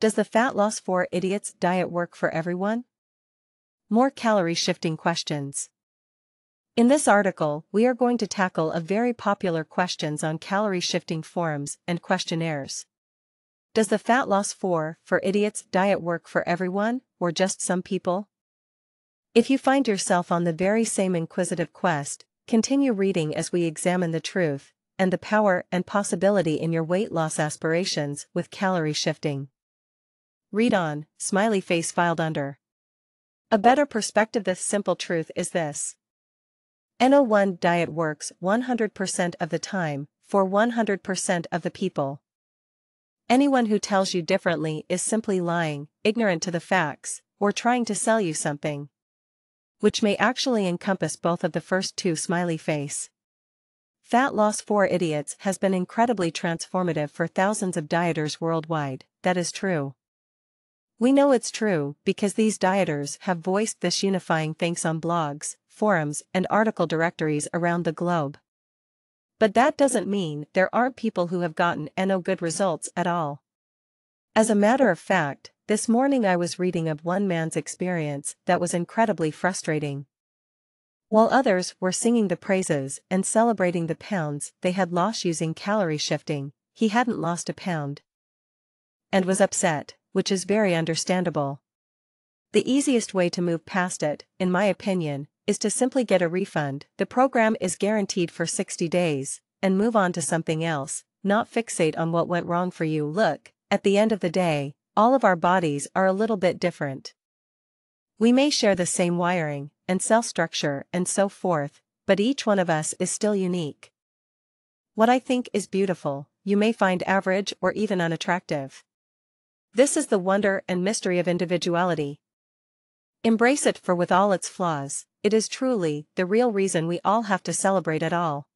Does the Fat Loss for Idiots diet work for everyone? More calorie shifting questions. In this article, we are going to tackle a very popular questions on calorie shifting forums and questionnaires. Does the Fat Loss for for Idiots diet work for everyone, or just some people? If you find yourself on the very same inquisitive quest, continue reading as we examine the truth and the power and possibility in your weight loss aspirations with calorie shifting. Read on, smiley face filed under. A better perspective This simple truth is this. NO1 diet works 100% of the time, for 100% of the people. Anyone who tells you differently is simply lying, ignorant to the facts, or trying to sell you something. Which may actually encompass both of the first two smiley face. Fat loss for idiots has been incredibly transformative for thousands of dieters worldwide, that is true. We know it's true because these dieters have voiced this unifying thanks on blogs, forums, and article directories around the globe. But that doesn't mean there aren't people who have gotten no good results at all. As a matter of fact, this morning I was reading of one man's experience that was incredibly frustrating. While others were singing the praises and celebrating the pounds they had lost using calorie shifting, he hadn't lost a pound. And was upset which is very understandable. The easiest way to move past it, in my opinion, is to simply get a refund. The program is guaranteed for 60 days, and move on to something else, not fixate on what went wrong for you. Look, at the end of the day, all of our bodies are a little bit different. We may share the same wiring, and cell structure, and so forth, but each one of us is still unique. What I think is beautiful, you may find average or even unattractive. This is the wonder and mystery of individuality. Embrace it for with all its flaws, it is truly the real reason we all have to celebrate at all.